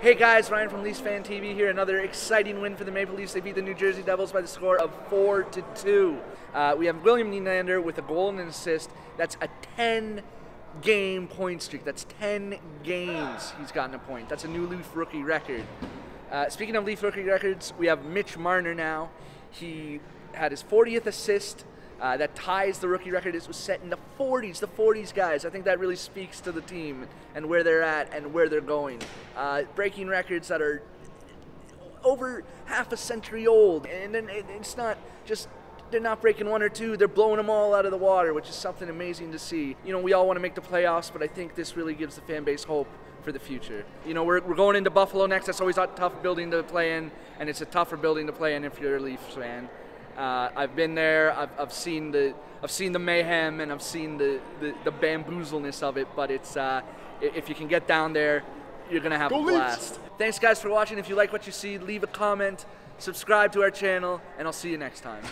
Hey guys, Ryan from Leafs Fan TV here. Another exciting win for the Maple Leafs. They beat the New Jersey Devils by the score of four to two. Uh, we have William Nylander with a goal and an assist. That's a 10 game point streak. That's 10 games he's gotten a point. That's a new Leaf rookie record. Uh, speaking of Leaf rookie records, we have Mitch Marner now. He had his 40th assist uh, that ties the rookie record. It was set in the 40s, the 40s guys. I think that really speaks to the team and where they're at and where they're going. Uh, breaking records that are over half a century old, and then it's not just they're not breaking one or two, they're blowing them all out of the water, which is something amazing to see. You know, we all want to make the playoffs, but I think this really gives the fan base hope for the future. You know, we're, we're going into Buffalo next. That's always a tough building to play in, and it's a tougher building to play in if you're a Leafs fan. Uh, I've been there. I've, I've seen the I've seen the mayhem and I've seen the, the, the bamboozleness of it. But it's uh, if you can get down there, you're gonna have Go a blast. Thanks guys for watching. If you like what you see, leave a comment, subscribe to our channel, and I'll see you next time.